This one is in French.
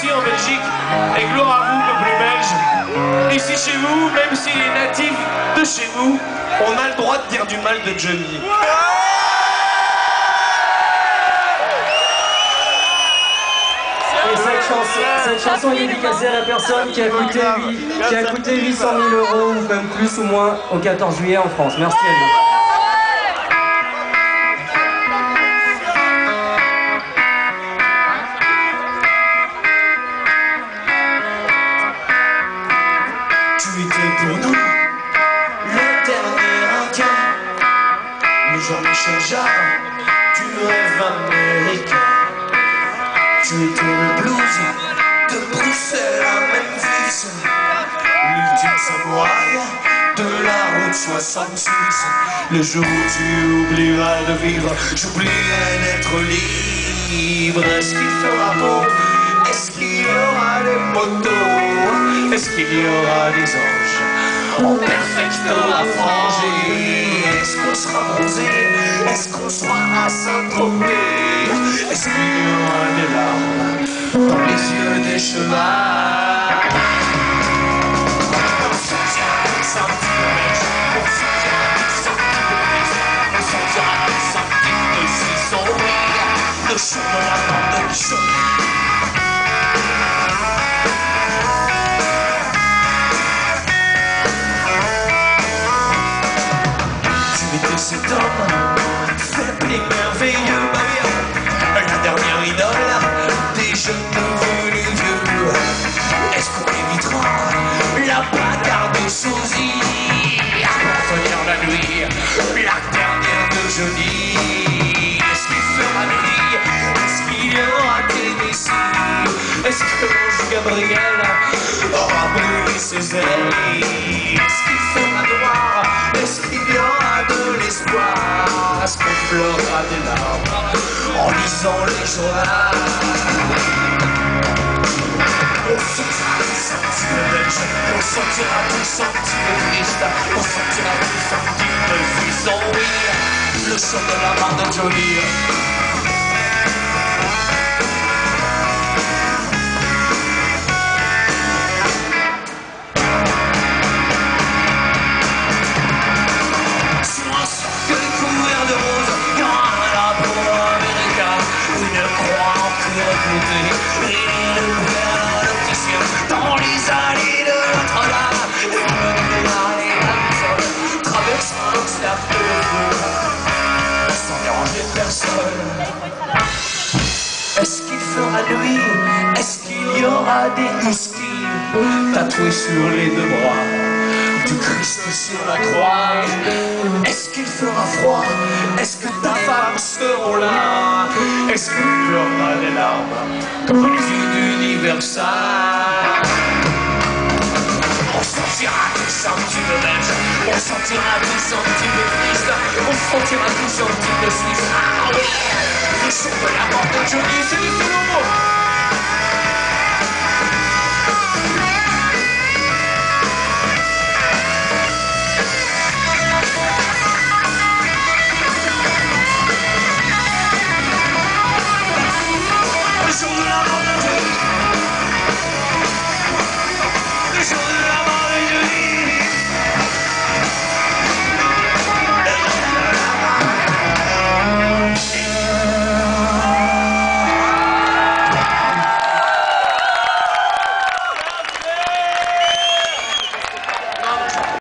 ici en Belgique. Et gloire à vous, peuple belge. Ici chez vous, même s'il est natif de chez vous, on a le droit de dire du mal de Johnny. Et cette chanson, cette chanson est dédicacée à la personne qui a coûté, qui a coûté 800 000 euros, ou même plus ou moins, au 14 juillet en France. Merci à vous. Jean-Michel Jarre du rêve américain. Tu étais le blues de Bruxelles à Memphis, l'ultime samouraï de la route 66. Le jour où tu oublieras de vivre, j'oublierai d'être libre. Est-ce qu'il fera beau? Est-ce qu'il y aura des motos Est-ce qu'il y aura des anges? En perfecto à franger Est-ce qu'on sera bronzé? Est-ce qu'on sera à Saint-Tropez Est-ce qu'il y aura des larmes dans les yeux des chevals? Gabriel. Aura brûlé ses ailes Est-ce qu'il fera noir Est-ce qu'il y aura de l'espoir Est-ce qu'on pleurera des larmes en lisant les journaux on sortira tous un petit peu belge, on sortira tous un petit peu triste, on petit peu suisse, oh oui, le chant de la main de Johnny. Est-ce qu'il fera nuit? Est-ce qu'il y aura des huskies tatoués sur les deux bras du Christ sur la croix. Est-ce qu'il fera froid? Est-ce que ta femme sera là? Aura des larmes dans les yeux d'universal on un petit peu belge, on sortira tous un petit peu triste, on sortira tous un petit peu suisse. Ah oui, le son de la mort